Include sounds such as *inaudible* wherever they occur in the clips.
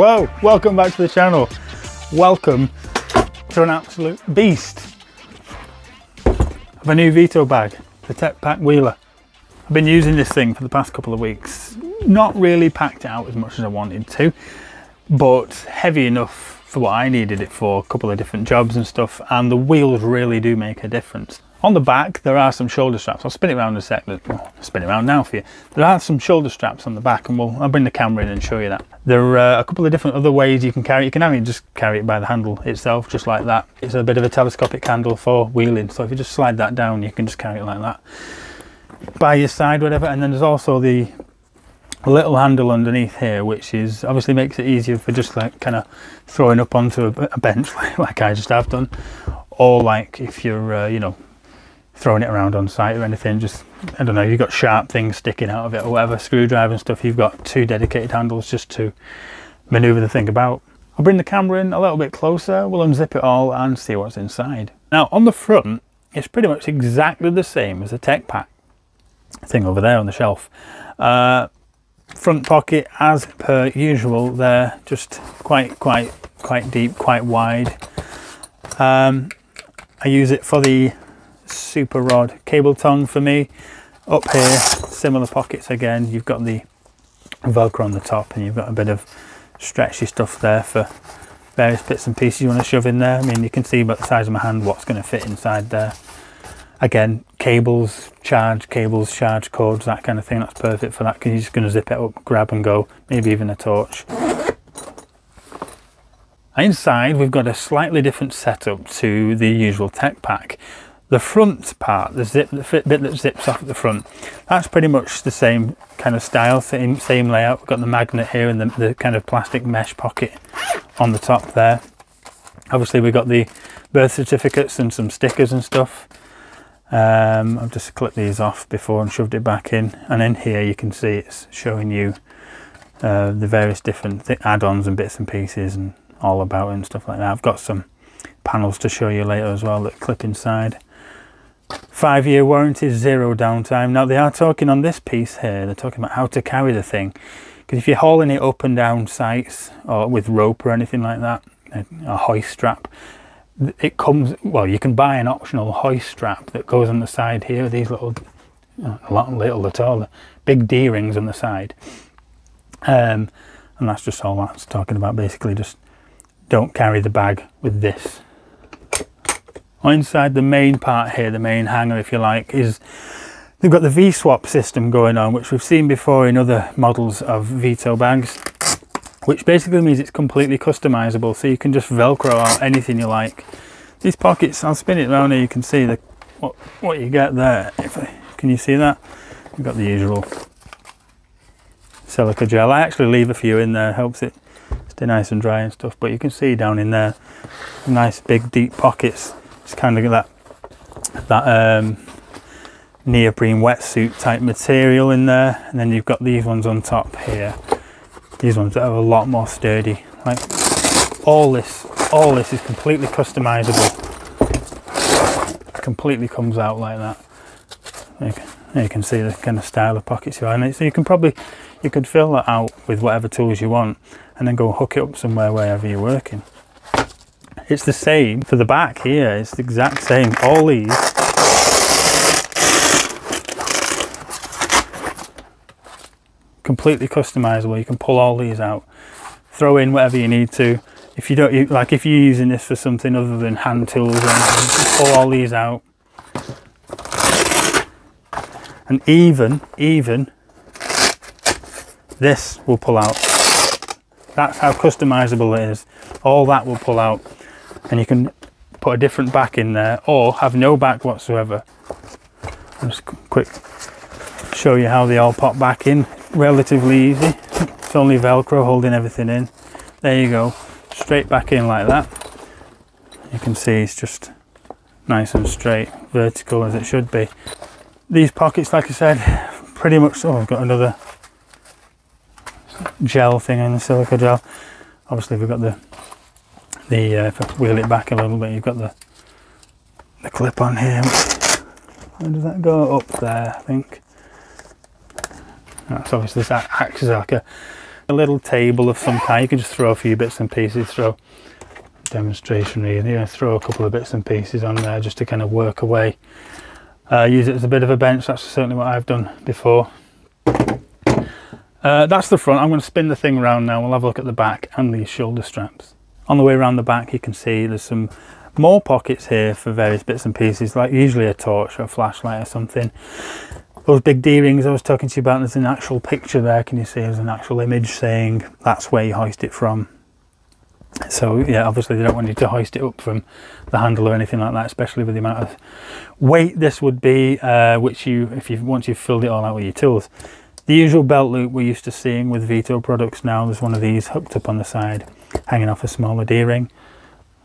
Hello, welcome back to the channel. Welcome to an absolute beast of a new Veto bag, the Tech Pac Wheeler. I've been using this thing for the past couple of weeks. Not really packed out as much as I wanted to, but heavy enough for what I needed it for, a couple of different jobs and stuff, and the wheels really do make a difference. On the back, there are some shoulder straps. I'll spin it around in a sec. Well, spin it around now for you. There are some shoulder straps on the back, and we'll, I'll bring the camera in and show you that. There are uh, a couple of different other ways you can carry it. You can either just carry it by the handle itself, just like that. It's a bit of a telescopic handle for wheeling, so if you just slide that down, you can just carry it like that. By your side, whatever. And then there's also the little handle underneath here, which is obviously makes it easier for just like kind of throwing up onto a, a bench, *laughs* like I just have done, or like if you're, uh, you know, throwing it around on site or anything just I don't know you've got sharp things sticking out of it or whatever screwdriver and stuff you've got two dedicated handles just to maneuver the thing about. I'll bring the camera in a little bit closer we'll unzip it all and see what's inside. Now on the front it's pretty much exactly the same as the tech pac thing over there on the shelf. Uh, front pocket as per usual they're just quite quite quite deep quite wide. Um, I use it for the super rod cable tongue for me. Up here similar pockets again. You've got the velcro on the top and you've got a bit of stretchy stuff there for various bits and pieces you want to shove in there. I mean you can see by the size of my hand what's going to fit inside there. Again cables charge cables charge cords that kind of thing that's perfect for that because you're just going to zip it up grab and go maybe even a torch. Inside we've got a slightly different setup to the usual tech pac the front part, the zip, the bit that zips off at the front, that's pretty much the same kind of style, same, same layout. We've got the magnet here and the, the kind of plastic mesh pocket on the top there. Obviously we've got the birth certificates and some stickers and stuff. Um, I've just clipped these off before and shoved it back in. And in here you can see it's showing you uh, the various different add-ons and bits and pieces and all about it and stuff like that. I've got some panels to show you later as well that clip inside five year warranty, zero downtime. Now they are talking on this piece here, they're talking about how to carry the thing. Because if you're hauling it up and down sites or with rope or anything like that, a hoist strap, it comes, well, you can buy an optional hoist strap that goes on the side here, these little, a lot little at all, big D-rings on the side. Um, and that's just all that's talking about, basically just don't carry the bag with this inside the main part here, the main hangar if you like, is they've got the V-swap system going on, which we've seen before in other models of Veto bags, which basically means it's completely customizable, so you can just Velcro out anything you like. These pockets, I'll spin it around here, you can see the what, what you get there. I, can you see that? You've got the usual silica gel. I actually leave a few in there, helps it stay nice and dry and stuff, but you can see down in there, nice big deep pockets it's kind of that that um, neoprene wetsuit type material in there, and then you've got these ones on top here. These ones are a lot more sturdy. Like all this, all this is completely customizable. completely comes out like that. There you can see the kind of style of pockets you are in it. So you can probably, you could fill that out with whatever tools you want and then go hook it up somewhere wherever you're working. It's the same for the back here. It's the exact same. All these. Completely customizable. You can pull all these out. Throw in whatever you need to. If you don't, like if you're using this for something other than hand tools, pull all these out. And even, even, this will pull out. That's how customizable it is. All that will pull out and you can put a different back in there or have no back whatsoever. I'll just quick show you how they all pop back in relatively easy. It's only velcro holding everything in. There you go, straight back in like that. You can see it's just nice and straight, vertical as it should be. These pockets, like I said, pretty much, oh I've got another gel thing in the silica gel. Obviously we've got the the uh, if I wheel it back a little bit you've got the the clip on here where does that go up there I think that's obviously that acts as like a a little table of some kind. You can just throw a few bits and pieces, throw demonstration really, yeah, throw a couple of bits and pieces on there just to kind of work away. Uh, use it as a bit of a bench, that's certainly what I've done before. Uh, that's the front, I'm going to spin the thing around now, we'll have a look at the back and these shoulder straps. On the way around the back you can see there's some more pockets here for various bits and pieces, like usually a torch or a flashlight or something. Those big D-rings I was talking to you about, there's an actual picture there, can you see? There's an actual image saying that's where you hoist it from. So yeah, obviously they don't want you to hoist it up from the handle or anything like that, especially with the amount of weight this would be, uh, which you, if you once you've filled it all out with your tools. The usual belt loop we're used to seeing with Veto products now, there's one of these hooked up on the side, hanging off a smaller D-ring.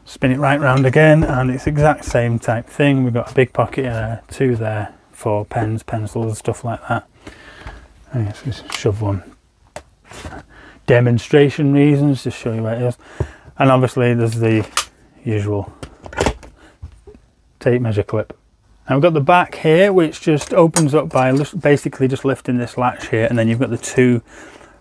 Spin it right round again, and it's exact same type thing. We've got a big pocket there, two there for pens, pencils, and stuff like that. Let's just shove one. Demonstration reasons, just show you where it is. And obviously there's the usual tape measure clip. And we've got the back here, which just opens up by basically just lifting this latch here, and then you've got the two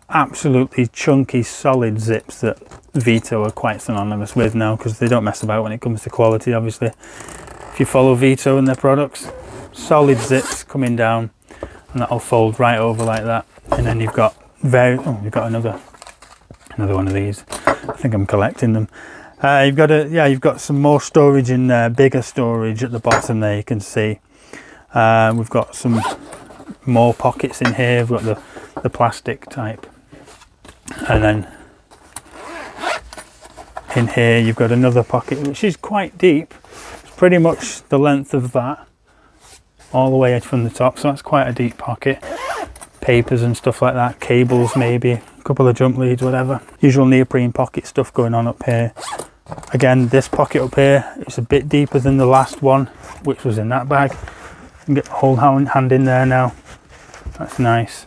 absolutely chunky solid zips that Veto are quite synonymous with now because they don't mess about when it comes to quality obviously. If you follow Veto and their products solid zips coming down and that'll fold right over like that. And then you've got very oh you've got another another one of these. I think I'm collecting them uh, you've got a yeah you've got some more storage in there bigger storage at the bottom there you can see. Uh, we've got some more pockets in here we've got the the plastic type. And then in here you've got another pocket which is quite deep. It's pretty much the length of that all the way from the top so that's quite a deep pocket. Papers and stuff like that cables maybe a couple of jump leads whatever. Usual neoprene pocket stuff going on up here again this pocket up here it's a bit deeper than the last one which was in that bag can get the whole hand in there now that's nice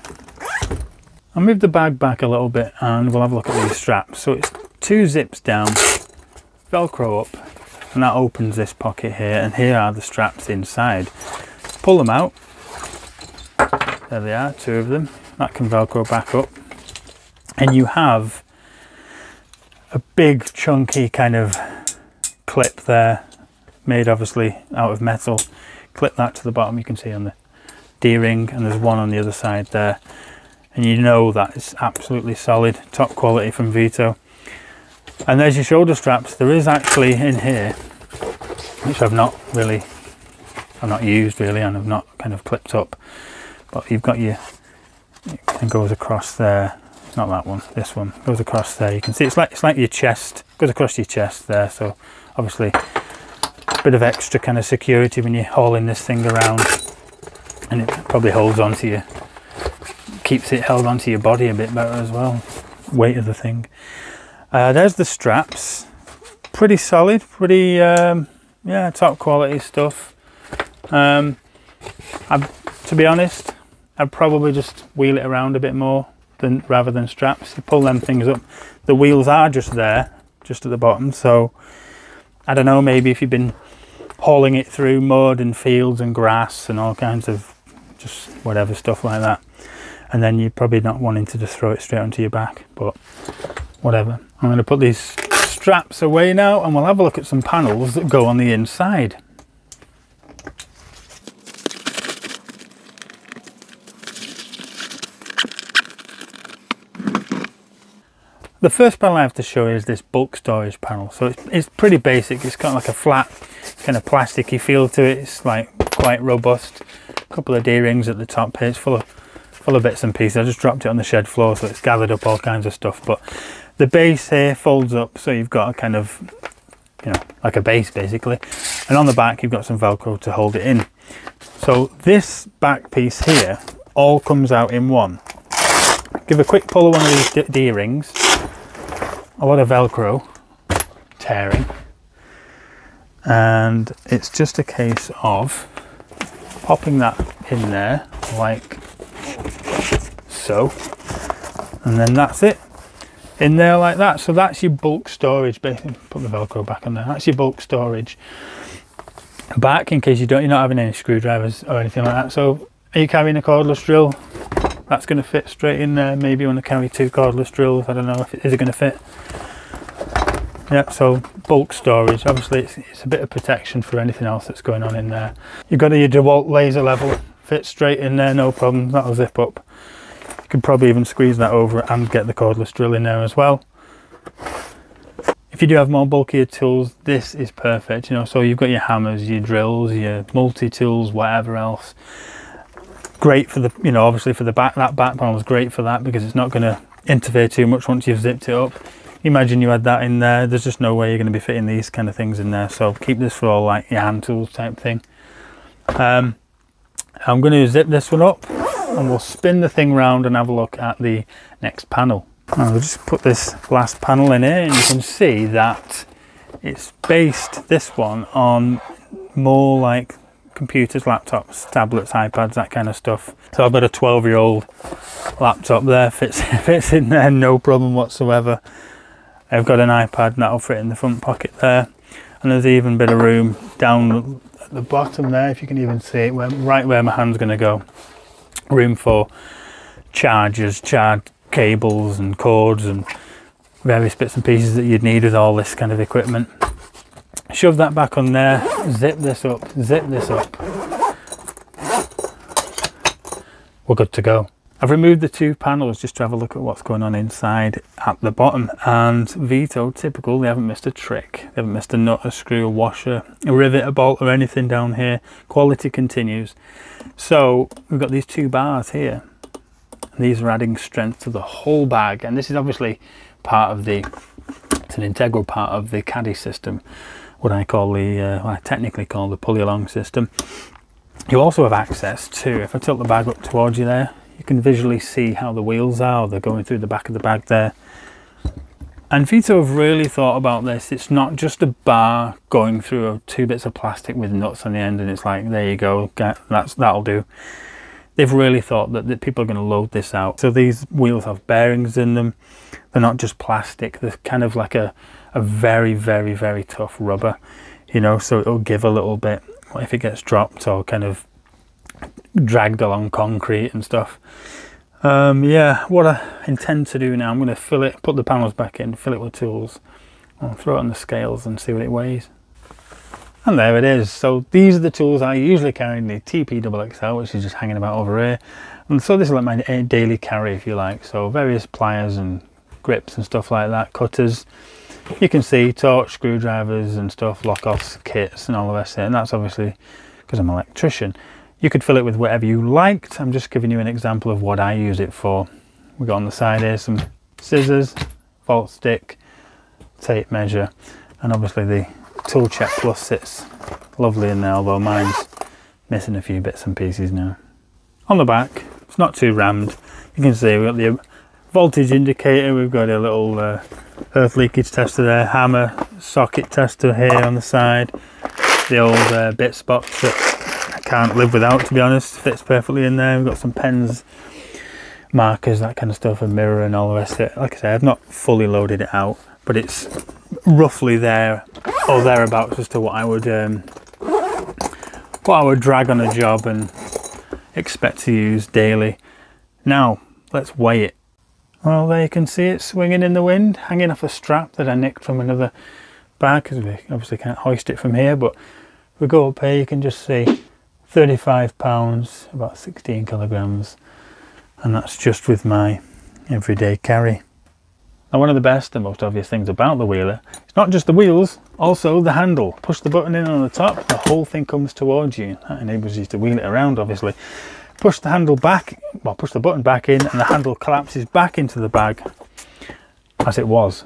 I'll move the bag back a little bit and we'll have a look at these straps. So it's two zips down, Velcro up, and that opens this pocket here. And here are the straps inside. Pull them out. There they are, two of them. That can Velcro back up. And you have a big chunky kind of clip there, made obviously out of metal. Clip that to the bottom, you can see on the D-ring, and there's one on the other side there. And you know that it's absolutely solid top quality from Veto. And there's your shoulder straps. There is actually in here which I've not really I've not used really and I've not kind of clipped up but you've got your it goes across there not that one this one goes across there you can see it's like it's like your chest goes across your chest there so obviously a bit of extra kind of security when you're hauling this thing around and it probably holds onto you keeps it held onto your body a bit better as well. Weight of the thing. Uh, there's the straps. Pretty solid, pretty, um, yeah, top quality stuff. Um, to be honest, I'd probably just wheel it around a bit more than rather than straps. You pull them things up. The wheels are just there, just at the bottom. So I don't know, maybe if you've been hauling it through mud and fields and grass and all kinds of just whatever stuff like that and then you're probably not wanting to just throw it straight onto your back but whatever I'm going to put these straps away now and we'll have a look at some panels that go on the inside The first panel I have to show you is this bulk storage panel. So it's, it's pretty basic. It's got like a flat kind of plasticky feel to it. It's like quite robust. A couple of D-rings at the top here. It's full of full of bits and pieces. I just dropped it on the shed floor so it's gathered up all kinds of stuff. But the base here folds up so you've got a kind of, you know, like a base basically. And on the back you've got some Velcro to hold it in. So this back piece here all comes out in one. Give a quick pull of one of these D-rings. A lot of Velcro tearing. And it's just a case of popping that in there like so. And then that's it. In there like that. So that's your bulk storage basically put the velcro back on there. That's your bulk storage back in case you don't you're not having any screwdrivers or anything like that. So are you carrying a cordless drill That's going to fit straight in there. Maybe you want to carry two cordless drills. I don't know if it is it going to fit. Yeah, so bulk storage. Obviously, it's, it's a bit of protection for anything else that's going on in there. You've got your DeWalt laser level. Fit straight in there, no problem. That'll zip up. You can probably even squeeze that over and get the cordless drill in there as well. If you do have more bulkier tools, this is perfect. You know, so you've got your hammers, your drills, your multi-tools, whatever else. Great for the, you know, obviously for the back, that back panel is great for that because it's not going to interfere too much once you've zipped it up. Imagine you had that in there. There's just no way you're going to be fitting these kind of things in there. So keep this for all like your hand tools type thing. Um, I'm going to zip this one up and we'll spin the thing round and have a look at the next panel. I'll just put this last panel in here and you can see that it's based this one on more like computers, laptops, tablets, iPads, that kind of stuff. So I've got a 12 year old laptop there, fits, *laughs* fits in there, no problem whatsoever. I've got an iPad that'll fit in the front pocket there. And there's even a bit of room down at the bottom there, if you can even see it, where, right where my hand's gonna go. Room for chargers, charge cables and cords and various bits and pieces that you'd need with all this kind of equipment. Shove that back on there, zip this up, zip this up. We're good to go. I've removed the two panels just to have a look at what's going on inside at the bottom and Veto, typical, they haven't missed a trick. They haven't missed a nut, a screw, a washer, a rivet, a bolt or anything down here. Quality continues. So we've got these two bars here these are adding strength to the whole bag and this is obviously part of the it's an integral part of the caddy system what I call the uh, what I technically call the pulley along system you also have access to if I tilt the bag up towards you there you can visually see how the wheels are they're going through the back of the bag there and Veto have really thought about this it's not just a bar going through two bits of plastic with nuts on the end and it's like there you go that's that'll do they've really thought that, that people are going to load this out. So these wheels have bearings in them. They're not just plastic. They're kind of like a, a very, very, very tough rubber, you know, so it'll give a little bit if it gets dropped or kind of dragged along concrete and stuff. Um, yeah, what I intend to do now, I'm going to fill it, put the panels back in, fill it with tools, I'll throw it on the scales and see what it weighs. And there it is. So these are the tools I usually carry in the TP XXL, which is just hanging about over here. And so this is like my daily carry, if you like. So various pliers and grips and stuff like that, cutters. You can see torch, screwdrivers and stuff, lock-offs, kits and all of it. And that's obviously because I'm an electrician. You could fill it with whatever you liked. I'm just giving you an example of what I use it for. We got on the side here some scissors, volt stick, tape measure, and obviously the Tool Check Plus sits lovely in there, although mine's missing a few bits and pieces now. On the back, it's not too rammed. You can see we've got the voltage indicator, we've got a little uh, earth leakage tester there, hammer, socket tester here on the side, the old uh, bits box that I can't live without to be honest, fits perfectly in there. We've got some pens, markers, that kind of stuff, a mirror and all the rest of it. Like I say, I've not fully loaded it out, but it's roughly there or thereabouts as to what I would um, what I would drag on a job and expect to use daily. Now let's weigh it. Well, there you can see it swinging in the wind, hanging off a strap that I nicked from another bag because we obviously can't hoist it from here. But if we go up here, you can just see 35 pounds, about 16 kilograms, and that's just with my everyday carry. Now one of the best and most obvious things about the wheeler, it's not just the wheels, also the handle. Push the button in on the top, the whole thing comes towards you. That enables you to wheel it around obviously. Push the handle back, well push the button back in and the handle collapses back into the bag as it was.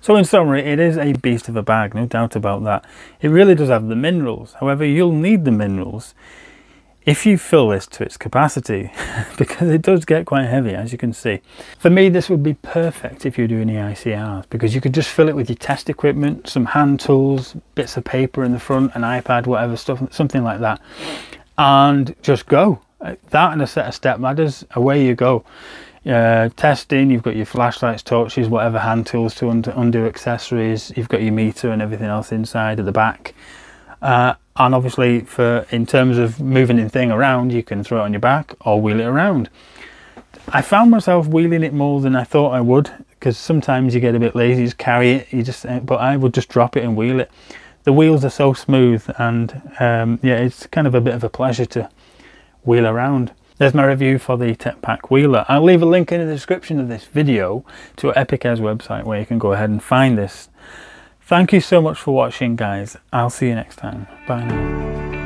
So in summary, it is a beast of a bag, no doubt about that. It really does have the minerals. However, you'll need the minerals if you fill this to its capacity, *laughs* because it does get quite heavy, as you can see. For me, this would be perfect if you're doing EICRs, because you could just fill it with your test equipment, some hand tools, bits of paper in the front, an iPad, whatever stuff, something like that, and just go. That and a set of step ladders, away you go. Uh, testing, you've got your flashlights, torches, whatever hand tools to undo accessories, you've got your meter and everything else inside at the back. Uh, and obviously for in terms of moving the thing around you can throw it on your back or wheel it around I found myself wheeling it more than I thought I would because sometimes you get a bit lazy, you just carry it, you just, but I would just drop it and wheel it. The wheels are so smooth and um, yeah, it's kind of a bit of a pleasure to wheel around. There's my review for the Tech Pac Wheeler. I'll leave a link in the description of this video to Epicair's website where you can go ahead and find this. Thank you so much for watching guys. I'll see you next time. Bye now.